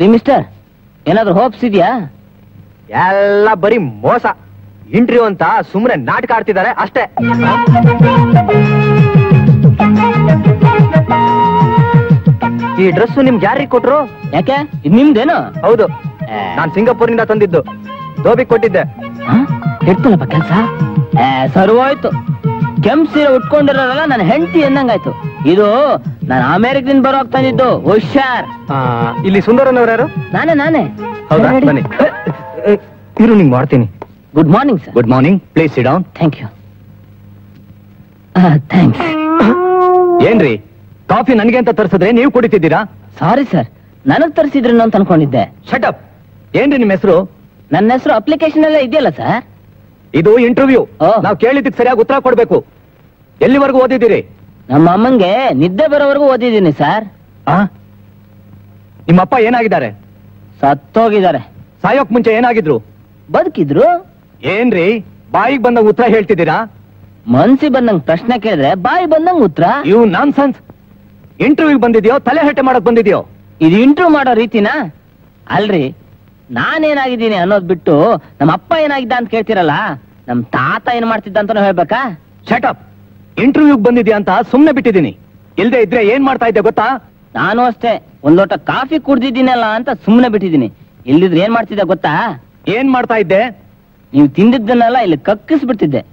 ರೀ ಮಿಸ್ಟರ್ ಏನಾದ್ರು ಹೋಪ್ಸ್ ಇದೆಯಾ? ಎಲ್ಲ ಬರೀ ಮೋಸ. ಇಂಟರ್ವ್ಯೂ ಅಂತ ಸುಮ್ಮನೆ ನಾಟಕ ಆಡ್ತಿದ್ದಾರೆ ಅಷ್ಟೇ. ಈ ಡ್ರೆಸ್ ನಿಮ್ಗೆ ಯಾರಿಗೆ ಕೊಟ್ರು? ಯಾಕೆ? ಇದು ನಿಮ್ದೇನು? ಹೌದು. ನಾನ್ ಸಿಂಗಾಪುರ್ನಿಂದ ತಂದಿದ್ದು. ಧೋಬಿ ಕೊಟ್ಟಿದ್ದೆ. ಇಡ್ತಲ್ಲಪ್ಪ ಕೆಲ್ಸ? ಸರ್ವಾಯ್ತು ಕೆಂಪ್ ಸೀರೆ ಉಟ್ಕೊಂಡಿರೋರಲ್ಲ ನನ್ನ ಹೆಂಡತಿ ಎಂದಂಗಾಯ್ತು ಇದು ನಾನು ಅಮೆರಿಕದಿಂದ ಬರೋಕ್ ತಂದಿದ್ದು ಹುಷಾರ್. ಇಲ್ಲಿ ಸುಂದರನವ್ರು ಯಾರು? ನಾನೇ ನಾನೇ. ಹೌದಾ? ಬನ್ನಿ. ಇರು ನಿಂಗೆ ಮಾಡ್ತೀನಿ. Good morning sir good morning please it down thank you thanks ಏನ್ರಿ? ಕಾಫಿ ನನಗೆ ಅಂತ ತರಿಸಿದ್ರೆ ನೀವು ಕುಡಿತಿದ್ದೀರಾ? ಸಾರಿ ಸರ್ ನನಗ್ ತರಿಸಿದ್ರೇನು ಅಂತ ಅನ್ಕೊಂಡಿದ್ದೆ. ಶಟ್ ಅಪ್ ಏನ್ರಿ ನಿಮ್ಮ ಹೆಸರು? ನನ್ನ ಹೆಸರು ಅಪ್ಲಿಕೇಶನ್ ಎಲ್ಲ ಇದೆಯಲ್ಲ ಸರ್ ಇದು ಇಂಟರ್ವ್ಯೂ. ನಾವು ಕೇಳಿದ್ದಕ್ಕೆ ಸರಿಯಾಗಿ ಉತ್ತರ ಕೊಡ್ಬೇಕು. ಎಲ್ಲಿವರೆಗೂ ಓದಿದ್ದೀರಿ? ನಮ್ಮ ಅಮ್ಮಂಗೆ ನಿದ್ದೆ ಬರೋವರೆಗೂ ಓದಿದ್ದೀನಿ ಸರ್. ಆ? ನಿಮ್ಮಪ್ಪ ಏನಾಗಿದ್ದಾರೆ? ಸತ್ತೋಗಿದ್ದಾರೆ. ಸಾಯೋಕ್ ಮುಂಚೆ ಏನಾಗಿದ್ರು? ಬದುಕಿದ್ರು. ಏನ್ರಿ? ಬಾಯಿಗೆ ಬಂದಂಗ ಉತ್ತರ ಹೇಳ್ತಿದ್ದೀರಾ? ಮನ್ಸಿ ಬಂದಂಗ್ ಪ್ರಶ್ನೆ ಕೇಳಿದ್ರೆ ಬಾಯಿ ಬಂದಂಗ್ ಉತ್ತರ. ಇವು ನಾನ್ ಸನ್ಸ್ ಇಂಟರ್ವ್ಯೂ ಬಂದಿದ್ಯೋ ತಲೆ ಹಟ್ಟೆ ಮಾಡಕ್ ಬಂದಿದ್ಯೋ? ಇದು ಇಂಟರ್ವ್ಯೂ ಮಾಡೋ ರೀತಿನಾ? ಅಲ್ರಿ ನಾನೇನಾಗಿದ್ದೀನಿ ಅನ್ನೋದ್ ಬಿಟ್ಟು ನಮ್ಮ ಅಪ್ಪ ಏನಾಗಿದ್ದ ಅಂತ ಕೇಳ್ತಿರಲ್ಲ ನಮ್ ತಾತ ಏನ್ ಮಾಡ್ತಿದ್ದ ಅಂತಾನು ಹೇಳ್ಬೇಕಾ? ಶಟ್ ಅಪ್ ಇಂಟರ್ವ್ಯೂಗ್ ಬಂದಿದ್ಯಾ ಅಂತ ಸುಮ್ನೆ ಬಿಟ್ಟಿದ್ದೀನಿ. ಇಲ್ದೇ ಇದ್ರೆ ಏನ್ ಮಾಡ್ತಾ ಇದ್ದೆ ಗೊತ್ತಾ? ನಾನು ಅಷ್ಟೇ. ಒಂದ್ ಲೋಟ ಕಾಫಿ ಕುಡ್ದಿದ್ದೀನಲ್ಲ ಅಂತ ಸುಮ್ನೆ ಬಿಟ್ಟಿದ್ದೀನಿ. ಇಲ್ಲಿದ್ರೆ ಏನ್ ಮಾಡ್ತಿದ್ದೆ ಗೊತ್ತಾ? ಏನ್ ಮಾಡ್ತಾ ಇದ್ದೆ? ನೀವು ತಿಂದಿದ್ದನ್ನೆಲ್ಲ ಇಲ್ಲಿ ಕಕ್ಕಿಸ್ಬಿಡ್ತಿದ್ದೆ.